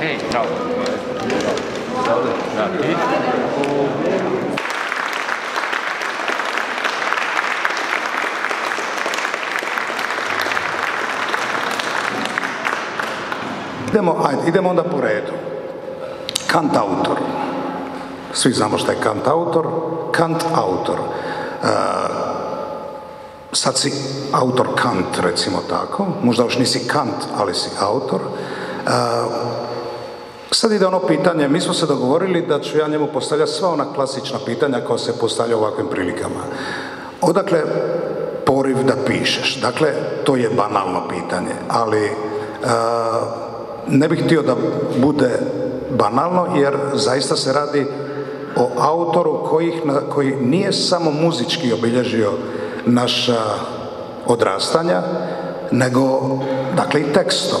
Hej, čao. Da. Idemo, ajde, idemo onda po redu. Kant autor. Svi znamo šta je Kant autor. Kant autor. E, sad si autor Kant, recimo tako. Možda još nisi Kant, ali si autor. E, sad ide ono pitanje, mi smo se dogovorili da ću ja njemu postavljati sva ona klasična pitanja koja se postavlja u ovakvim prilikama. Odakle poriv da pišeš? Dakle, to je banalno pitanje, ali e, ne bih htio da bude banalno jer zaista se radi o autoru koji nije samo muzički obilježio naša odrastanja, nego dakle i tekstom.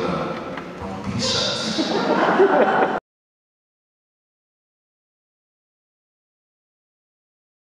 well.